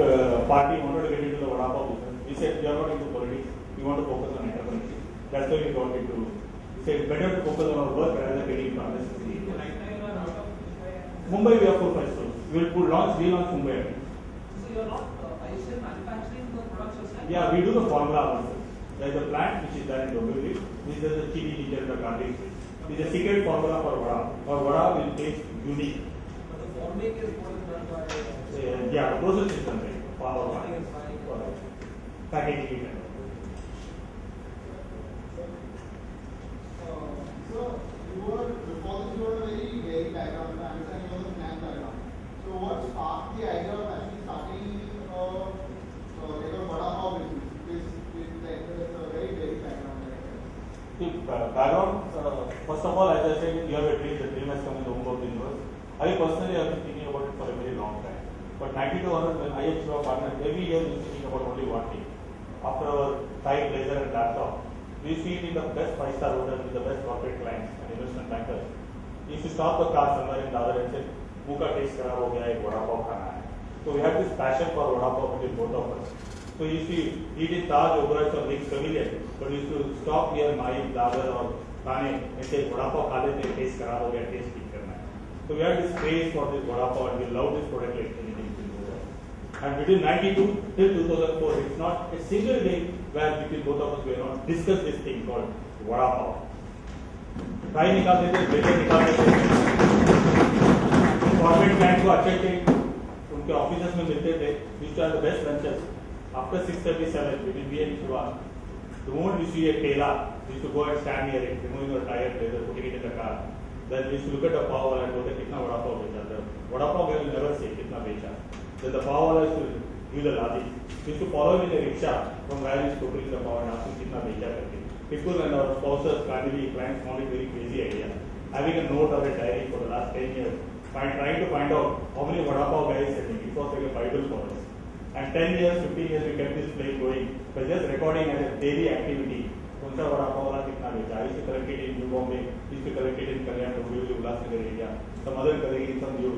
uh, party wanted to get into the vada pav business. We said we are not into politics. We want to focus on entrepreneurship. That's why we got into. We said better to focus on our work rather than getting into unnecessary. So right are out of Mumbai. We have four five stores. We will put launch relaunch Mumbai. So you are not, uh, are you still manufacturing the products yourself? Yeah, we do the formula ourselves. There is a plant which is there in Dombivli. This is the chili ginger the garlic. This is a secret formula for vada. Our vada will taste unique. The is is. Uh, yeah, the process is done. Power is. Uh, So you were before this you were a very varied background. I understand you were a finance background. So what sparked the idea of actually starting uh, uh, like a vada pav business? Because it's a very varied background. See, background, uh, first of all, as I said, you have a dream, the dream has come in the womb of the universe. I personally have been thinking about it for a very long time. But 9200, when I and Shiva partnered, every year we used to think about only one thing. After our side laser and laptop, we to in the best five-star hotel with the best corporate clients and investment bankers. Used to stop the car somewhere in other and say, का taste खराब हो गया है वड़ा पाव खाना है So we have this passion for vada pav between both of us. So you see, eat in Taj, Oberoi, or Nick's familiar, but we used to stop near Mai, Dadar or Thane and say, vada pav खा लेते हैं, taste खराब हो गया, है. So we had this craze for this vada pav and we love this product like anything. And between 92 till 2004, it's not a single day where between both of us we have not discussed this thing called vada pav. Fry निकाल देते बेटे निकाल देते government bank को अच्छे अच्छे उनके office में मिलते थे which are the best lunches after six thirty seven between B and Shiva The moment you see a Kela, you to go and stand near it, removing your tire, later, putting it in the car. Then we look at the pav wala and go, कितना वड़ा पाव बेचा The vada pav guy will never say कितना बेचा. Then the wala used to give the ladi. We to follow in a rickshaw from where he is putting the pav and ask him कितना बेचा करके. People and our spouses, family, clients found it very crazy idea. Having a note or a diary for the last 10 years, find, trying to find out how many vada pav guys been. It was like a Bible for us. And 10 years, 15 years, we kept this play going. But just recording as a daily activity. सा वड़ा पाव वाला कितना बेचा? Used to it in New Bombay, used to collect it in Kalyan, Dombivli, Ulhasnagar area. Some other colleague in some you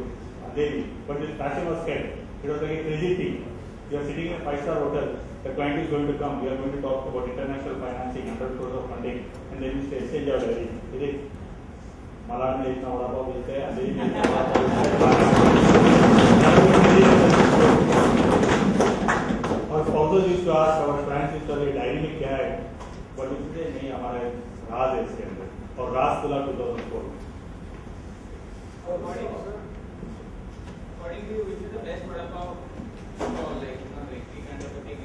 Delhi. But this passion was kept. It was like a crazy thing. You are sitting in a five-star hotel. The client is going to come. We are going to talk about international financing, 100 crores of funding, and then you say, exchange your diary. Is it? Malad में इतना वड़ा पाव बेचते हैं अंधेरी में इतना वड़ा पाव बेचते हैं और sponsors used to ask our clients used to diary में क्या है बट इसलिए नहीं हमारा राज है इसके अंदर और राज खुला 2004 According, according to you, which is the best vada pav stall, like, you know, like, we kind of a thing.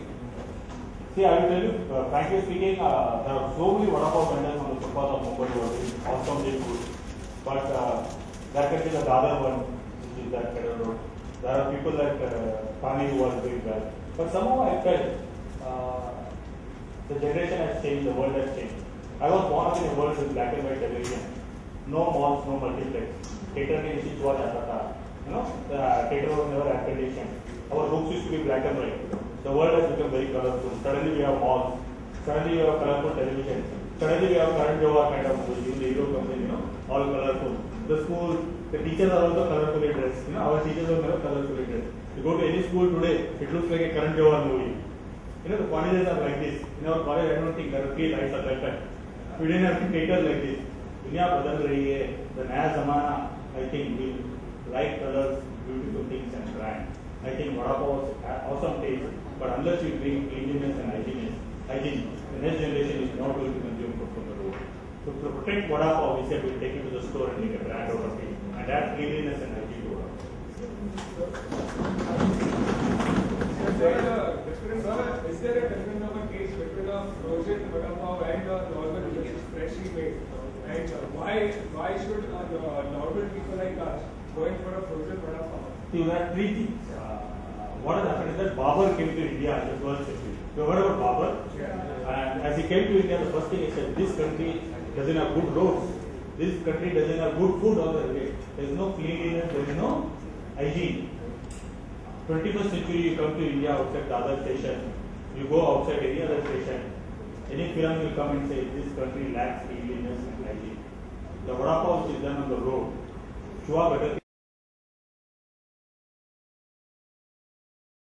See, I will tell you, uh, frankly speaking, uh, there are so many vada pav vendors on the footpath of Mumbai doing awesome food. But uh, there can be the Dadar one, which is that Federal Road. There are people like uh, Pani who are doing well. But somehow I felt uh, The generation has changed, the world has changed. I was born up in a world with black and white television. No malls, no multiplex. Theater we used to watch Avatar. You know, the uh, theater was never air conditioned. Our books used to be black and white. The world has become very colorful. Suddenly we have malls. Suddenly we have colorful television. Suddenly we have current Jova kind of books in the Euro company, you know, all colorful. The school, the teachers are also colorfully dressed. You know, our teachers are never colorfully dressed. You go to any school today, it looks like a current Jova movie. You know, the colleges are like this. In our college, I don't think there are three lights are like that. We didn't have theaters like this. दुनिया बदल रही है the नया जमाना I think will like colours beautiful things and brand I think vada pav awesome taste but unless you bring cleanliness and hygiene hygiene the next generation is not going to consume food from the road so to protect vada pav we said we'll take it to the store and make a brand out of it and add cleanliness and hygiene to vada pav. Taste between frozen vada and normal freshly made? And uh, why why should uh, normal people like us going for a frozen vada pav? See, there are three things. Uh, what has happened is that Babur came to India in the first century. You heard about Babur? Yeah. And as he came to India, the first thing he said, this country doesn't have good roads. This country doesn't have good food on the way. There is no cleanliness, there is no hygiene. 21st century, you come to India outside Dadar station, you go outside any other station, any film will come and say, this country lacks cleanliness and hygiene. The vada pav is done on the road, Chua better